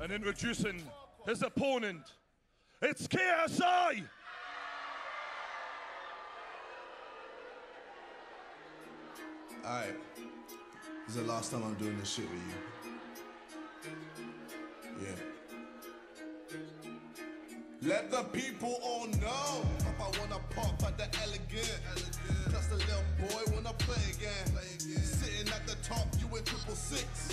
And introducing his opponent, it's KSI! Alright. This is the last time I'm doing this shit with you. Yeah. Let the people all know. Pop, I wanna pop at the elegant. Plus the little boy wanna play again. Sitting at the top, you in triple six.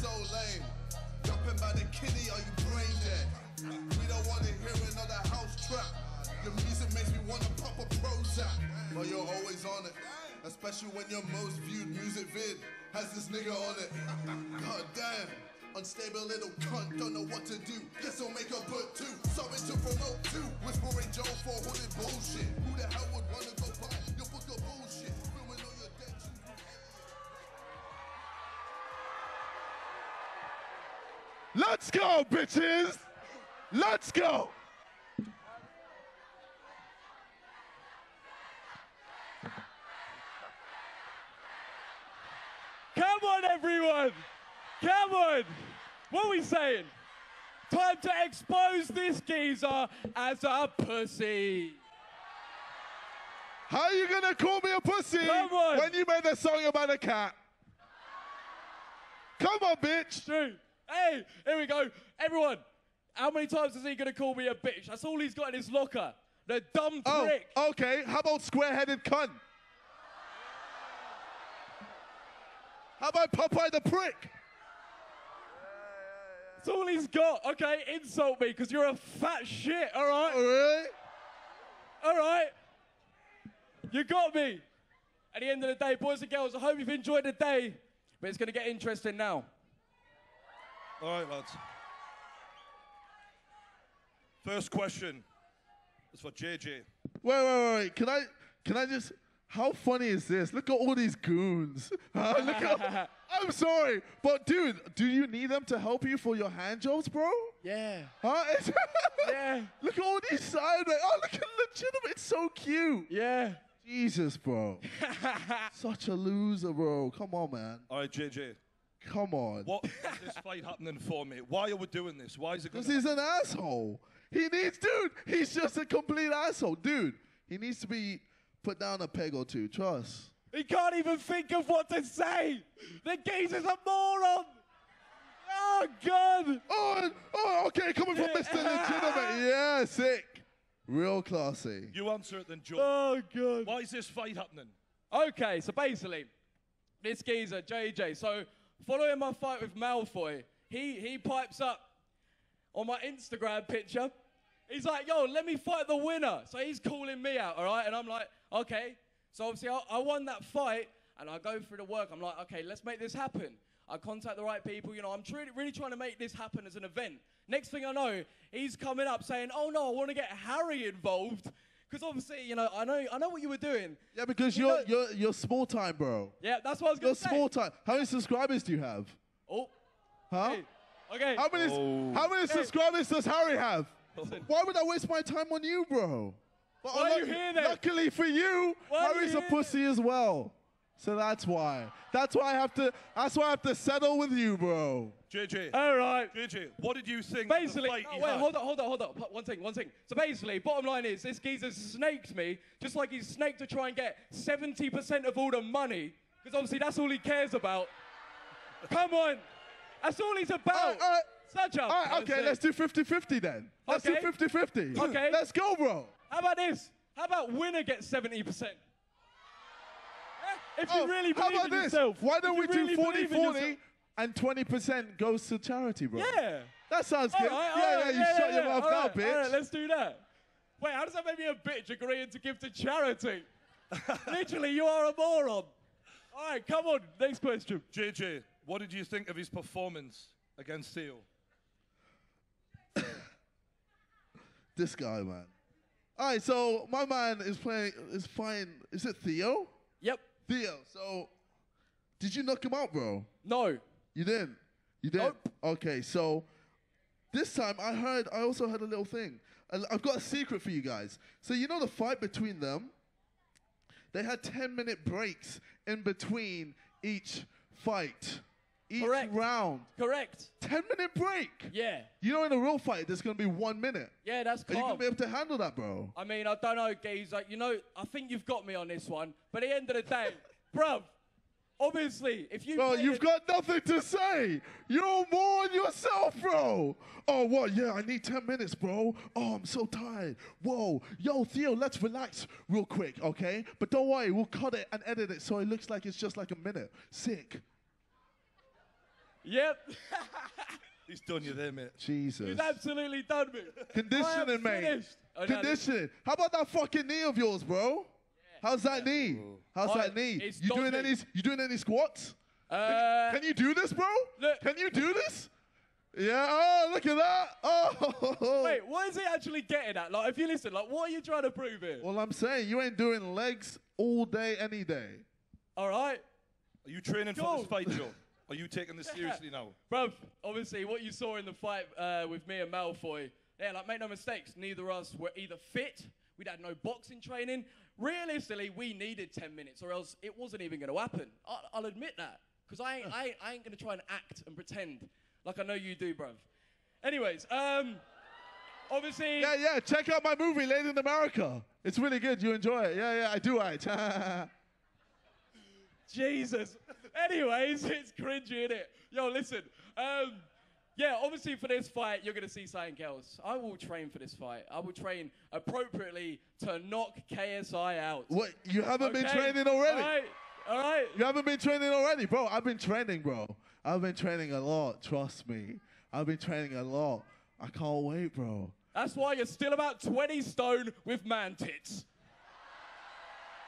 So lame. Jumping by the kitty, are you brain dead? We don't wanna hear another house trap. Your music makes me wanna pop a Prozac. But you're always on it. Especially when your most viewed music vid has this nigga on it. God damn. Unstable little cunt, don't know what to do. Guess I'll make a butt too. Something to promote too. Whispering Joe for hooded bullshit. Who the hell would wanna go buy Let's go, bitches! Let's go! Come on, everyone! Come on! What are we saying? Time to expose this geezer as a pussy. How are you gonna call me a pussy when you made a song about a cat? Come on, bitch! True. Hey, here we go. Everyone, how many times is he going to call me a bitch? That's all he's got in his locker. The dumb Oh, prick. okay. How about square-headed cunt? How about Popeye the prick? That's all he's got. Okay, insult me because you're a fat shit, all right? Really? All right. You got me. At the end of the day, boys and girls, I hope you've enjoyed the day, but it's going to get interesting now. All right, lads. First question is for JJ. Wait, wait, wait, wait. Can I, can I just? How funny is this? Look at all these goons. Huh? Look at, I'm sorry, but dude, do you need them to help you for your hand jobs, bro? Yeah. Huh? Yeah. look at all these sides. Like, oh, look at legitimate. It's so cute. Yeah. Jesus, bro. Such a loser, bro. Come on, man. All right, JJ. Come on. What is this fight happening for, me? Why are we doing this? Why is it going Because he's an asshole. He needs, dude. He's just a complete asshole, dude. He needs to be put down a peg or two. Trust. He can't even think of what to say. The geezer's a moron. Oh, God. Oh, oh, okay. Coming from Mr. Legitimate. Yeah, sick. Real classy. You answer it then, Joe. Oh, God. Why is this fight happening? Okay, so basically, this geezer, JJ, so following my fight with Malfoy, he, he pipes up on my Instagram picture. He's like, yo, let me fight the winner. So he's calling me out, all right? And I'm like, okay. So obviously, I, I won that fight, and I go through the work. I'm like, okay, let's make this happen. I contact the right people. You know, I'm truly, really trying to make this happen as an event. Next thing I know, he's coming up saying, oh no, I want to get Harry involved. Because obviously, you know, I know, I know what you were doing. Yeah, because You you're, know- you're, you're small time, bro. Yeah, that's what I was You're going to say. small time. How many subscribers do you have? Oh, Huh? hey. Okay. How many, Oh. how many Hey. subscribers does Harry have? Listen. Why would I waste my time on you, bro? But Why are you luck- here then? Luckily for you, Why are you Harry's a here pussy as well. So that's why. That's why I have to. That's why I have to settle with you, bro. JJ. All right. JJ, what did you think Basically, of the fight no, he wait, had? hold on, hold on, hold on. One thing, one thing. So basically, bottom line is this geezer snaked me, just like he's snaked to try and get 70% of all the money, because obviously that's all he cares about. Come on. That's all he's about. All right, all right. Such a. All right, okay, let's do 50 50 then. Let's Okay. do 50 50. Okay. Let's go, bro. How about this? How about winner gets 70%? Eh? If you Oh, really how believe about in this? yourself. Why don't we really do 40 believe in 40 yourself- and 20% goes to charity, bro? Yeah. That sounds All good. right, yeah, all yeah, right, you shut your yeah. mouth now, right, bitch. All right, let's do that. Wait, how does that make me a bitch agreeing to give to charity? Literally, you are a moron. All right, come on, next question. JJ, what did you think of his performance against Theo? This guy, man. All right, so my man is playing is fine. Is it Theo? Yep. Theo. So, did you knock him out, bro? No. You didn't. You didn't. Nope. Okay, so this time I heard. I also heard a little thing. I've got a secret for you guys. So you know the fight between them. They had ten minute breaks in between each fight, each Correct. round. Correct. Ten minute break. Yeah. You know, in a real fight, there's gonna be one minute. Yeah, that's Are you gonna be able to handle that, bro? I mean, I don't know, Geez. Like, you know, I think you've got me on this one. But at the end of the day, bruv, obviously, if you. Bro, play you've it- got nothing to say. You're more on yourself, bro. Oh, what? Yeah, I need 10 minutes, bro. Oh, I'm so tired. Whoa. Yo, Theo, let's relax real quick, okay? But don't worry, we'll cut it and edit it so it looks like it's just like a minute. Sick. Yep. He's done you there, mate. Jesus. He's absolutely done me. I am Conditioning, mate. finished. Oh, no, Conditioning. How about that fucking knee of yours, bro? How's that knee? How's Oh, that knee? it's You doing dodgy. any? You doing any squats? Uh, Can you do this, bro? Look- Can you do this? Yeah. Oh, look at that. Oh. wait, what is he actually getting at? Like, if you listen, like, what are you trying to prove here? Well, I'm saying you ain't doing legs all day, any day. All right. Are you training for Go. this fight, Joe? Are you taking this seriously now? Bruv, obviously, what you saw in the fight uh, with me and Malfoy, yeah, like, make no mistakes, neither of us were either fit, we'd had no boxing training. Realistically, we needed 10 minutes, or else it wasn't even going to happen. I'll, I'll admit that. Because I, ain't- I, ain't- I ain't going to try and act and pretend like I know you do, bruv. Anyways, um, obviously. Yeah, yeah. Check out my movie, Laid in America. It's really good. You enjoy it. Yeah, yeah. I do. Right. Jesus. Anyways, it's cringy, innit? Yo, listen. Um, yeah, obviously for this fight, you're going to see something else. I will train for this fight. I will train appropriately to knock KSI out. what? You haven't been training already? All right. All right. You haven't been training already, bro. I've been training, bro. I've been training a lot. Trust me. I've been training a lot. I can't wait, bro. That's why you're still about 20 stone with man tits.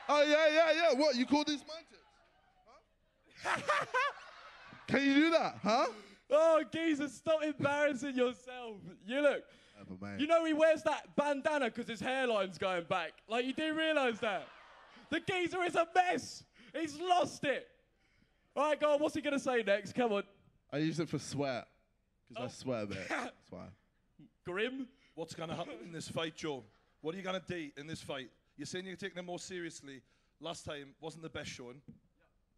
Oh yeah, yeah, yeah. What you call these mantis? Huh? Can you do that, huh? Oh, geezer, stop embarrassing yourself. You look. Never mind. You know he wears that bandana because his hairline's going back. Like, you do realise that? The geezer is a mess. He's lost it. All right, go on. What's he going to say next? Come on. I use it for sweat because Oh. I sweat a bit. That's why. Grim. What's going to happen in this fight, Joe? What are you going to do in this fight? You're saying you're taking it more seriously. Last time wasn't the best showing.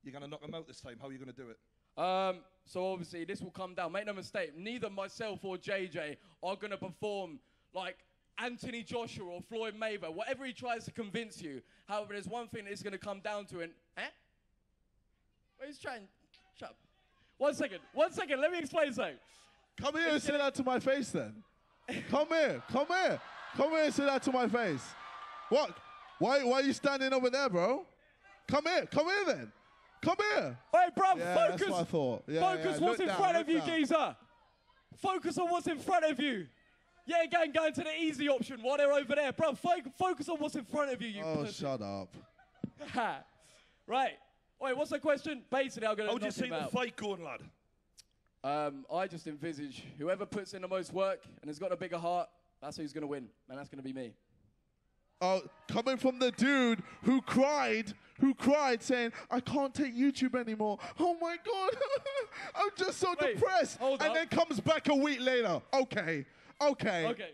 You're going to knock him out this time. How are you going to do it? Um, so obviously this will come down. Make no mistake, neither myself or JJ are going to perform like Anthony Joshua or Floyd Mayweather, whatever he tries to convince you. However, there's one thing that it's going to come down to, and eh? He's trying. Shut up. One second. One second. Let me explain something. Come here and say that to my face then. Come here. Come here. Come here and say that to my face. What? Why, why are you standing over there, bro? Come here. Come here then. Come here. Hey, bruv, Yeah, focus. that's what I thought. Yeah, focus yeah, what's in down, front of you, down. geezer. Focus on what's in front of you. Yeah, again, going to the easy option while they're over there. Bro, fo- focus on what's in front of you, you Oh, pussy. shut up. right. Wait, what's the question? Basically, I'm going How to do you knock see the out. fight going, lad? Um, I just envisage whoever puts in the most work and has got a bigger heart, that's who's going to win. And that's going to be me. Oh, coming from the dude who cried, who cried saying, I can't take YouTube anymore. Oh my God. I'm just so Wait, depressed. and up. then comes back a week later. Okay. Okay. Okay.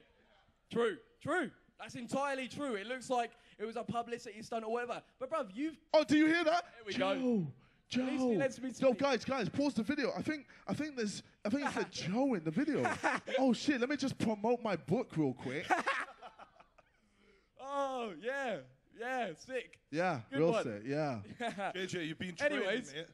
True. True. That's entirely true. It looks like it was a publicity stunt or whatever. But, bruv, you've. Oh, do you hear that? There we Joe. go. Joe. Yo, guys, guys, pause the video. I think, I think there's, I think it's a Joe in the video. oh shit! Let me just promote my book real quick. Oh, yeah. Yeah, sick. Yeah, Good real one. sick. Yeah. JJ, you've been training, Anyways. mate.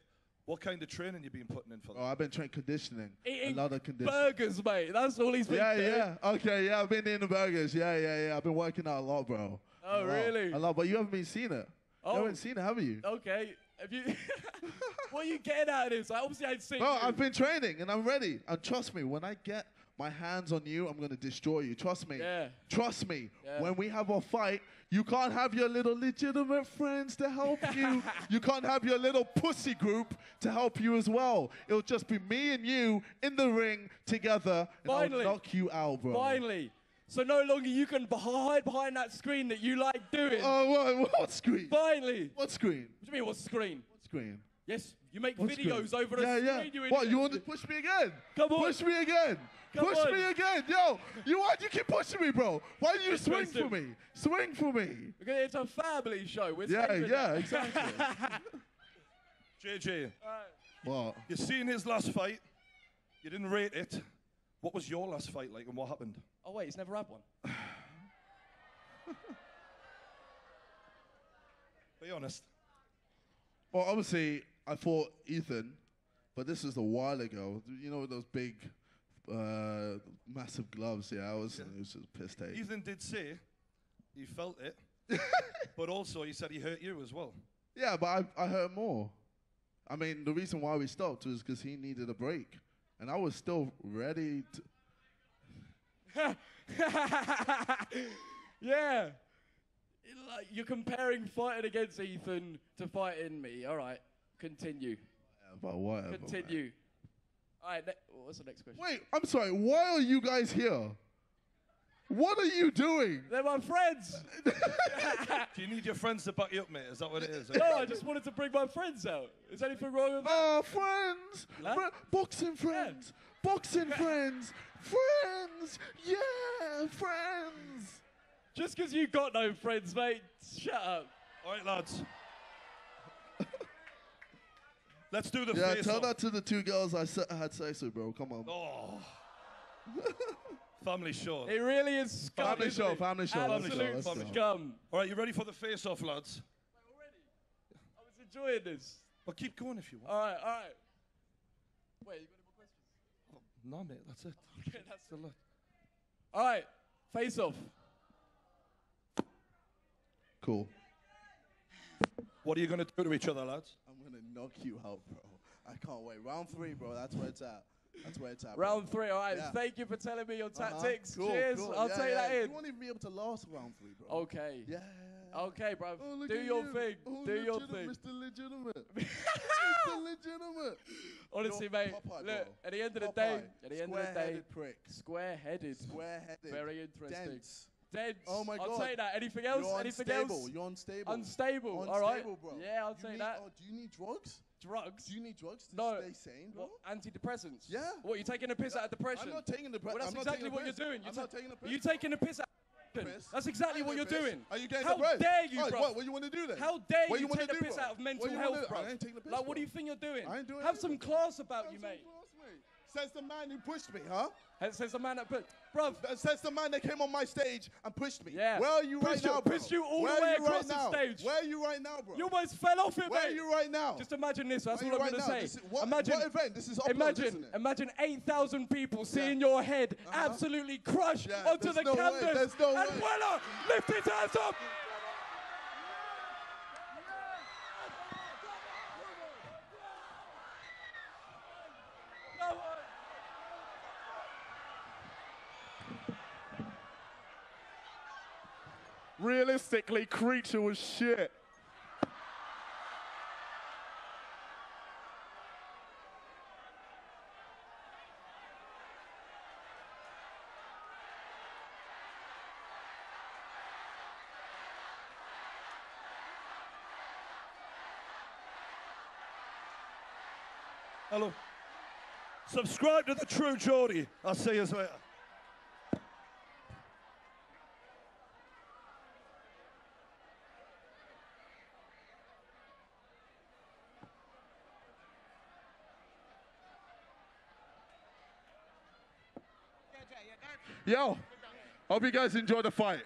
What kind of training you been putting in for Oh. I've been training conditioning. Eating a lot of conditioning. burgers, mate. That's all he's been Yeah, doing. yeah. Okay, yeah. I've been in the burgers. Yeah, yeah, yeah. I've been working out a lot, bro. Oh, A lot. really? A lot, but you haven't been seeing it. Oh. You haven't seen it, have you? Okay. Have you? what are you getting out of this? I obviously ain't seen Bro, you. I've been training and I'm ready. And trust me, when I get my hands on you, I'm gonna destroy you. Trust me. Yeah. Trust me. Yeah. When we have a fight, you can't have your little legitimate friends to help you. you can't have your little pussy group to help you as well. It'll just be me and you in the ring together, and Finally. I'll knock you out, bro. Finally, So no longer you can hide behind that screen that you like doing. Oh, what, what screen? Finally. What screen? What do you mean, what screen? What screen? Yes, you make What videos screen? over a yeah, screen. yeah. You what, you want to push me again? Come on. Push me again. Come push on. me again. Yo, you why do you keep pushing me, bro? Why do you swing for me? Swing for me. Because it's a family show. We're Yeah, yeah, that. exactly. JJ, what? you seen his last fight. You didn't rate it. What was your last fight like and what happened? Oh wait, he's never had one. Be honest. Well, obviously, I fought Ethan, but this was a while ago. You know those big, uh, massive gloves. Yeah, I was, I was just pissed. Hey. Ethan did say he felt it, but also he said he hurt you as well. Yeah, but I, I hurt more. I mean, the reason why we stopped was because he needed a break, and I was still ready to. yeah. Like, you're comparing fighting against Ethan to fighting me. All right, continue. But whatever. man. Continue. All right, ne- what's the next question? Wait, I'm sorry. Why are you guys here? What are you doing? They're my friends. Do you need your friends to back you up, mate? Is that what it is? no, I just wanted to bring my friends out. Is anything wrong with that? Oh, friends! Huh? Fri- boxing friends! Boxing friends! Friends! Yeah, friends! Just because you got no friends, mate. Shut up. All right, lads. Let's do the Yeah, face tell off. that to the two girls I se- had sex with, bro. Come on. Oh. Family show. It really is scum. Family isn't show, it? family show, let's go, Absolute let's go. scum. All right, you ready for the face off, lads? Already, I was enjoying this. Well, keep going if you want. All right, all right. Wait, you got any more questions? Oh, no, mate, that's it. Okay, that's That's a lot. All right, face off. Cool. What are you going to do to each other, lads? I'm gonna knock you out, bro. I can't wait. Round three, bro. That's where it's at. That's where it's at. bro. Round three. All right. Yeah. Thank you for telling me your Uh-huh. tactics. Cool, Cheers. cool. I'll Yeah, take yeah. that in. You won't even be able to last round three, bro. Okay. Yeah. Okay, bro. Oh, look Do at your you. thing. Oh, Do your thing. Mr. Legitimate. Mr. Legitimate. Honestly, You're mate. Popeye, look, bro. at the end of the Popeye. day, at the end of the day, Square-headed prick. square-headed. Square-headed. Very interesting. Dense. Dense. Oh my I'll God. take that. Anything else? You're Anything unstable. else? You're unstable. Unstable. Unstable, All right. bro. Yeah, I'll You take need- that. Oh, do you need drugs? Drugs. Do you need drugs to No. stay sane, bro? What, antidepressants? Yeah. What, you taking a piss out of depression? I'm not taking the. Well, that's I'm exactly what you're doing. I'm ta- not taking the piss. You taking a piss out. That's exactly what you're piss. doing. Are you getting How the dare you, bro? What, what you want to do then? How dare What you, wanna take the do, piss bro? out of mental you health, do? bro? I ain't taking the piss, Like, what do you think you're doing? I ain't doing Have some class about you, mate. Says the man who pushed me, huh? And says the man that put, bruv, That says the man that came on my stage and pushed me. Yeah. Where are you Pushed right you- now, bro? pushed you all Where the are way you across right the now? stage. Where are you right now, bro? you almost fell off it, Where mate. are you right now? Just imagine this. That's Where all I'm going to now? say. This is- what- imagine, what event? This is upload, imagine, imagine 8,000 people seeing your head uh-huh. absolutely crushed Yeah, onto there's the no way, canvas. there's no and way. Weller lift his hands up. Realistically, Creature was shit. Hello. Subscribe to the True Geordie. I'll see you later. Yo, hope you guys enjoy the fight.